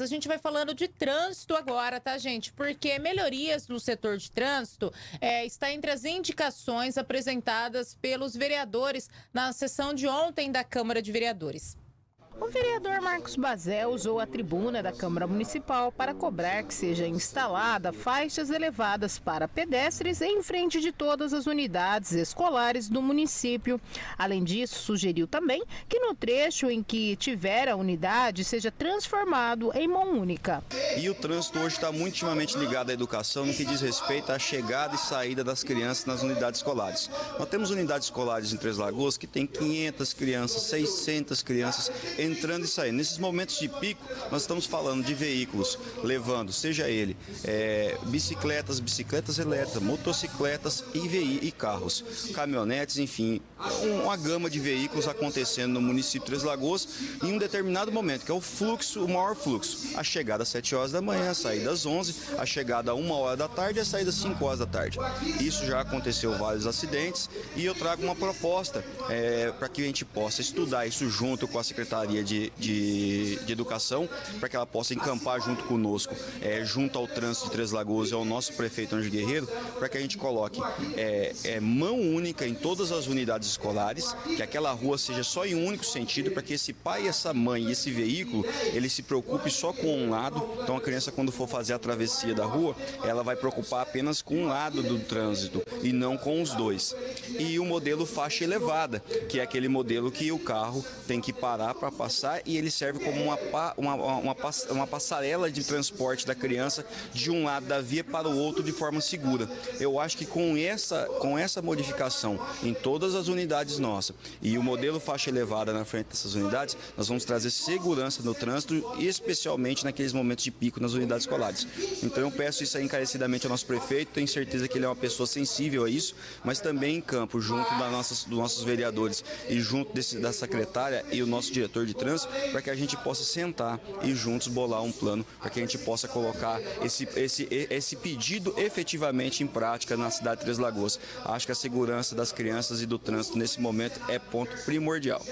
A gente vai falando de trânsito agora, tá, gente? Porque melhorias no setor de trânsito é, está entre as indicações apresentadas pelos vereadores na sessão de ontem da Câmara de Vereadores. O vereador Marcos Bazel usou a tribuna da Câmara Municipal para cobrar que seja instalada faixas elevadas para pedestres em frente de todas as unidades escolares do município. Além disso, sugeriu também que no trecho em que tiver a unidade seja transformado em mão única. E o trânsito hoje está muito intimamente ligado à educação no que diz respeito à chegada e saída das crianças nas unidades escolares. Nós temos unidades escolares em Três Lagoas que tem 500 crianças, 600 crianças entrando e saindo. Nesses momentos de pico, nós estamos falando de veículos levando, seja ele é, bicicletas, bicicletas elétricas, motocicletas e, e carros, caminhonetes, enfim, uma gama de veículos acontecendo no município de Três Lagoas em um determinado momento, que é o fluxo, o maior fluxo. A chegada às 7 horas da manhã, a saída às 11, a chegada a 1 hora da tarde e a saída às 5 horas da tarde. Isso já aconteceu vários acidentes e eu trago uma proposta é, para que a gente possa estudar isso junto com a Secretaria Secretaria de, de, de Educação, para que ela possa encampar junto conosco, é, junto ao trânsito de Três Lagoas e ao nosso prefeito Anjo Guerreiro, para que a gente coloque é, é, mão única em todas as unidades escolares, que aquela rua seja só em um único sentido, para que esse pai, essa mãe esse veículo, ele se preocupe só com um lado. Então a criança quando for fazer a travessia da rua, ela vai preocupar apenas com um lado do trânsito e não com os dois. E o modelo faixa elevada, que é aquele modelo que o carro tem que parar para passar passar e ele serve como uma, uma, uma, uma passarela de transporte da criança de um lado da via para o outro de forma segura. Eu acho que com essa, com essa modificação em todas as unidades nossas e o modelo faixa elevada na frente dessas unidades, nós vamos trazer segurança no trânsito, especialmente naqueles momentos de pico nas unidades escolares. Então eu peço isso encarecidamente ao nosso prefeito, tenho certeza que ele é uma pessoa sensível a isso, mas também em campo, junto da nossas, dos nossos vereadores e junto desse, da secretária e o nosso diretor de trânsito, para que a gente possa sentar e juntos bolar um plano para que a gente possa colocar esse, esse, esse pedido efetivamente em prática na cidade de Três Lagoas. Acho que a segurança das crianças e do trânsito nesse momento é ponto primordial.